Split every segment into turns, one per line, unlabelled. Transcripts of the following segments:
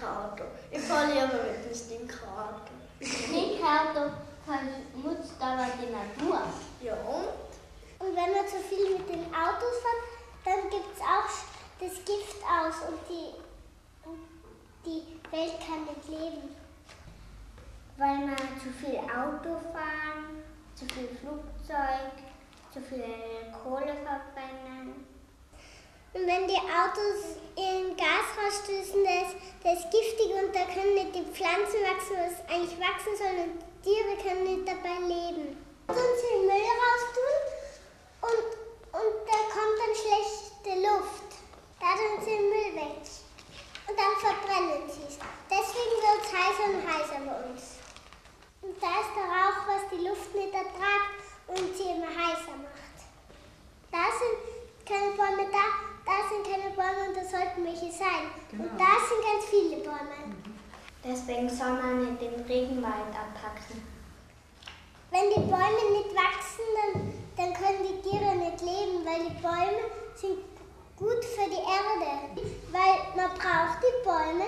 Stinkauto. Ich fahre lieber mit dem Stinkauto.
Stinkauto verschmutzt aber die Natur.
Ja und?
Und wenn man zu viel mit den Autos fährt, dann gibt es auch das Gift aus und die, und die Welt kann nicht leben.
Weil man zu viel Auto fahren, zu viel Flugzeug, zu viel Kohle verbrennen.
Und wenn die Autos in Gas rausstößen, das, das ist giftig und da können nicht die Pflanzen wachsen, was eigentlich wachsen soll und Tiere können nicht dabei leben. Und sie Müll raustun und, und da kommt dann schlechte Luft. Da tun sie den Müll weg. Und dann verbrennen sie es. Deswegen wird es heißer und heißer bei uns. Und da ist der Rauch, was die Luft nicht ertragt und sie immer heißer macht. Da sind keine Bäume da, Bäume und da sollten welche sein. Genau. Und da sind ganz viele Bäume.
Deswegen soll man nicht den Regenwald abpacken.
Wenn die Bäume nicht wachsen, dann, dann können die Tiere nicht leben, weil die Bäume sind gut für die Erde. Weil man braucht die Bäume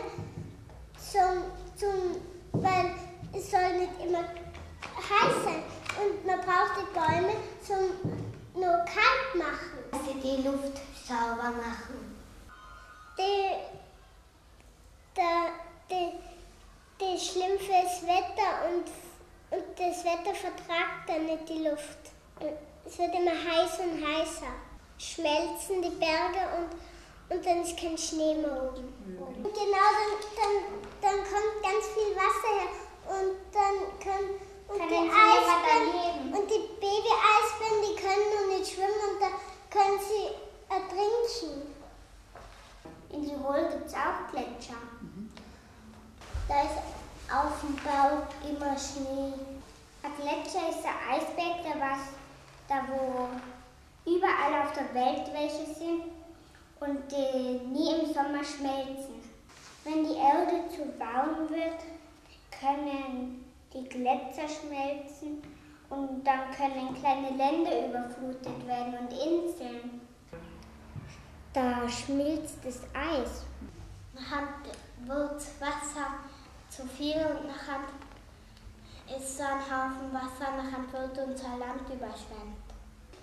zum, zum weil es soll nicht immer heiß sein. Und man braucht die Bäume zum nur kalt machen.
Dass sie die Luft sauber machen.
Die schlimm fürs Wetter und, und das Wetter vertragt dann nicht die Luft. Es wird immer heißer und heißer. Schmelzen die Berge und, und dann ist kein Schnee mehr oben. Mhm. Und genau dann, dann, dann kommt ganz viel Wasser her und dann können und die Eisbären und die Baby-Eisbären, die können noch nicht schwimmen und da können sie ertrinken.
In Tirol gibt es auch Gletscher.
Mhm. Da ist auf dem Bau immer Schnee.
Ein Ein Eisberg, der was, da wo überall auf der Welt welche sind und die nie im Sommer schmelzen. Wenn die Erde zu warm wird, können die Gletscher schmelzen und dann können kleine Länder überflutet werden und Inseln. Da schmilzt das Eis.
Nachher wird Wasser zu viel und nachher ist so ein Haufen Wasser, nachher wird unser Land überschwemmt.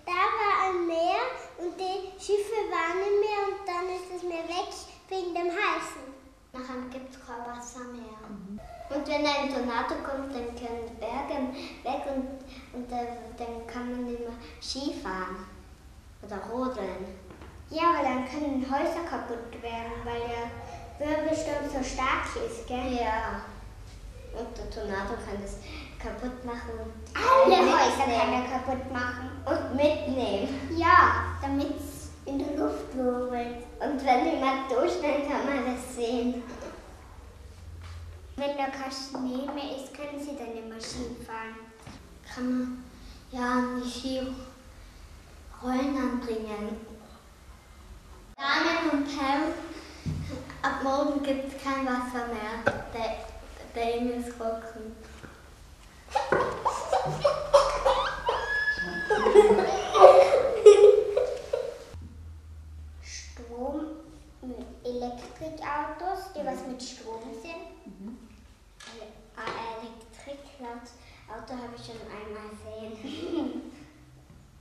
Da war ein Meer und die Schiffe waren im Meer und dann ist das Meer weg wegen dem Heißen.
Nachher gibt es kein Wasser mehr. Mhm. Und wenn ein Tornado kommt, dann können die Berge weg und, und dann kann man nicht mehr Skifahren oder rodeln.
Ja, aber dann können Häuser kaputt werden, weil der Wirbelsturm so stark ist, gell?
Ja. Und der Tornado kann das kaputt machen. Und
Alle Häuser kann er kaputt machen.
Und mitnehmen.
Ja, damit es in der Luft wirbelt.
Und wenn jemand durchschnellt, kann man das sehen.
Wenn da kein Schnee mehr ist, können Sie dann immer Ski fahren.
Kann man ja die Skirollen anbringen. Daniel und Pam, ab morgen gibt es kein Wasser mehr. Ist trocken.
Strom, Elektrikautos, die was mit Strom sind. Mhm.
Elektrik-Auto habe ich schon einmal gesehen.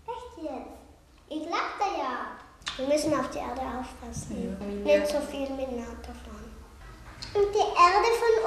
Echt jetzt? Ich lachte ja.
Wir müssen auf die Erde aufpassen. Ja. Nicht so viel mit dem Auto fahren.
Und die Erde von